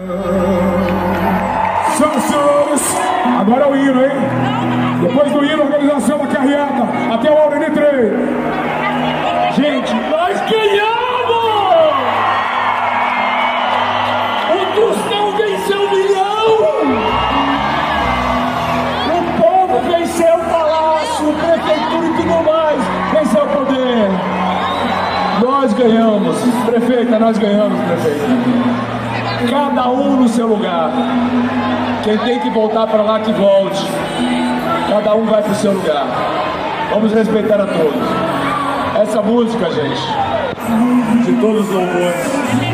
Senhoras e senhores, agora é o hino, hein? Depois do hino, organização da carreata, até o Aureli 3. Gente, nós ganhamos! O Tostão venceu um milhão! O povo venceu o palácio, prefeitura e tudo mais, venceu o poder. Nós ganhamos, prefeita, nós ganhamos, prefeita. Cada um no seu lugar. Quem tem que voltar para lá, que volte. Cada um vai para o seu lugar. Vamos respeitar a todos. Essa música, gente, de todos os louvores.